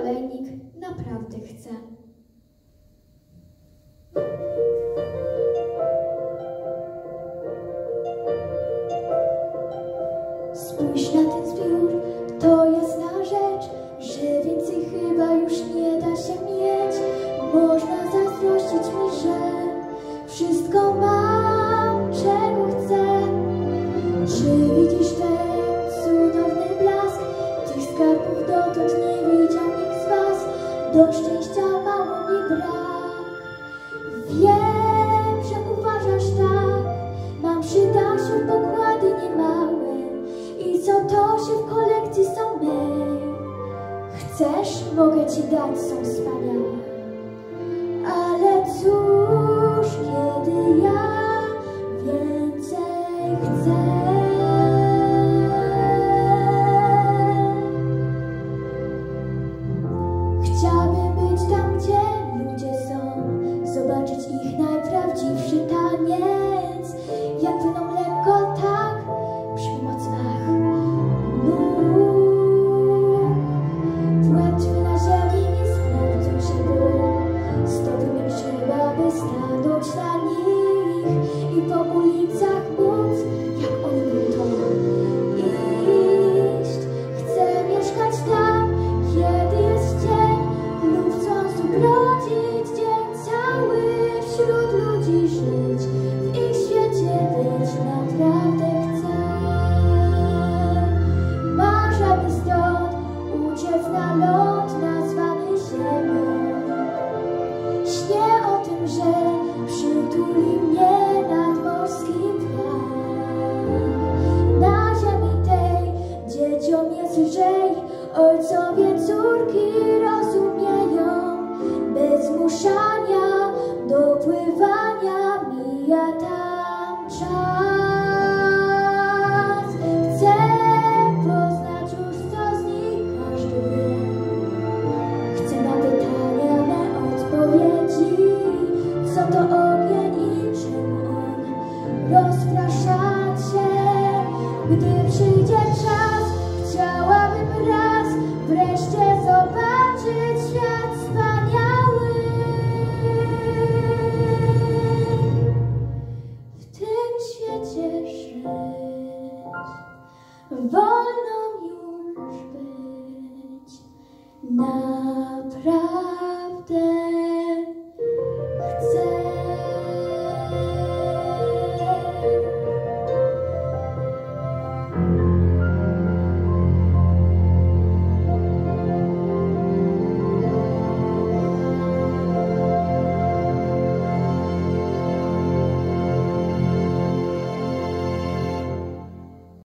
olejnik naprawdę chce. Spójrz na ten zbiór, to jasna rzecz, że więcej chyba już nie da się mieć. Można zazdrościć mi, że wszystko mam, czego chcę. Czy Do szczęścia mało mi brak. Wiem, że uważasz tak. Mam przy Dasiu pokłady niemałe. I co to się w kolekcji są mej. Chcesz? Mogę ci dać, są wspaniałe. Śnię o tym, że przytuli ojcowie córki rozumieją. Bez zmuszania do pływania mija tam czas. Chcę poznać już, co z nich każdy wie. Chcę na pytania me odpowiedzi, co to ogień i czym on rozprasza się. Gdy But